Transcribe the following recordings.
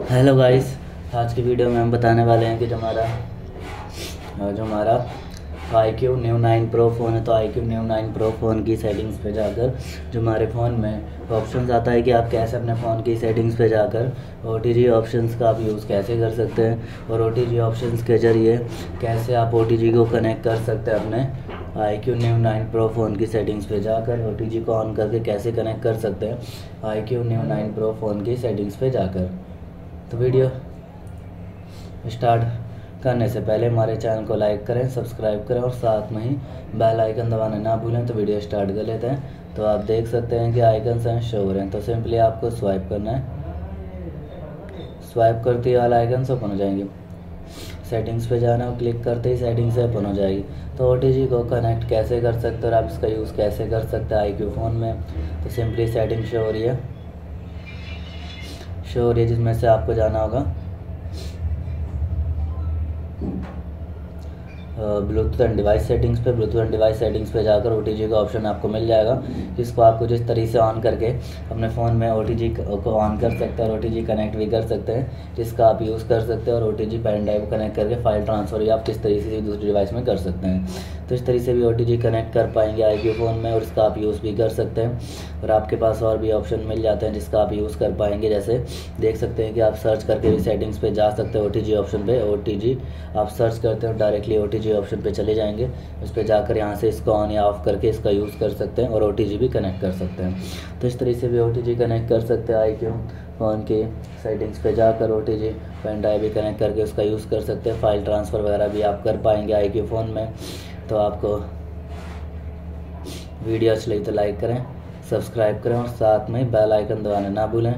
Hello guys आज की video में हम बताने वाले हैं कि जो हमारा जो हमारा iQOO Neo nine Pro phone है तो iQOO Neo nine Pro phone की सेटिंग्स पे जाकर, जो हमारे फ़ोन में ऑप्शंस आता है कि आप कैसे अपने फ़ोन की सेटिंग्स पे जाकर ओ टी जी का आप यूज़ कैसे कर सकते हैं और ओ टी जी ऑप्शंस के ज़रिए कैसे आप ओ टी जी को कनेक्ट कर सकते हैं अपने iQOO Neo nine Pro phone की सेटिंग्स पे जाकर ओ टी जी को ऑन करके कैसे कनेक्ट कर सकते हैं iQOO Neo nine Pro phone की सेटिंग्स पे जाकर। तो वीडियो स्टार्ट करने से पहले हमारे चैनल को लाइक करें, सब्सक्राइब करें और साथ में ही बेल आइकन दबाना ना भूलें तो वीडियो स्टार्ट कर लेते हैं। तो आप देख सकते हैं कि आइकन हैं, शो हो रहे हैं। तो सिंपली आपको स्वाइप करना है। स्वाइप करते ही वाला आइकन से ओपन हो जाएँगे। सेटिंग्स पे जाना और क्लिक करते ही सेटिंग्स से ओपन हो जाएगी। तो ओटीजी को कनेक्ट कैसे कर सकते हो और आप इसका यूज़ कैसे कर सकते हैं आईक्यू फ़ोन में? तो सिंपली सेटिंग शो हो रही है। शो हो जिसमें से आपको जाना होगा। ब्लूटूथ एंड डिवाइस सेटिंग्स पे ब्लूटूथ एंड डिवाइस सेटिंग्स पे जाकर ओटीजी का ऑप्शन आपको मिल जाएगा, जिसको आपको जिस तरीके से ऑन करके अपने फ़ोन में ओटीजी को ऑन कर सकते हैं और ओटीजी कनेक्ट भी कर सकते हैं, जिसका आप यूज़ कर सकते हैं और O T G pen drive connect करके फ़ाइल ट्रांसफ़र भी आप किस तरीके से दूसरी डिवाइस में कर सकते हैं। तो इस तरीके से भी ओटीजी कनेक्ट कर पाएँगे आईक्यू फ़ोन में और इसका आप यूज़ भी कर सकते हैं। और आपके पास और भी ऑप्शन मिल जाते हैं जिसका आप यूज़ कर पाएँगे। जैसे देख सकते हैं कि आप सर्च करके भी सेटिंग्स पे जा सकते हैं ओटीजी ऑप्शन पे। ओटीजी आप सर्च करते हो डायरेक्टली ओटीजी ऑप्शन पे चले जाएँगे। उस पर जाकर यहाँ से इसको ऑन या ऑफ़ करके इसका यूज़ कर सकते हैं और ओटीजी भी कनेक्ट कर सकते हैं। तो इस तरीके से भी ओटीजी कनेक्ट कर सकते हैं आई फ़ोन की सेटिंग्स पे जाकर O T G pen drive भी कनेक्ट करके उसका यूज़ कर सकते हैं। फ़ाइल ट्रांसफ़र वगैरह भी आप कर पाएँगे आई क्यू फ़ोन में। तो आपको वीडियो अच्छी लगी तो लाइक करें सब्सक्राइब करें और साथ में बेल आइकन दबाना ना भूलें।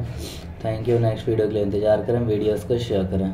थैंक यू नेक्स्ट वीडियो के लिए इंतज़ार करें वीडियोस को शेयर करें।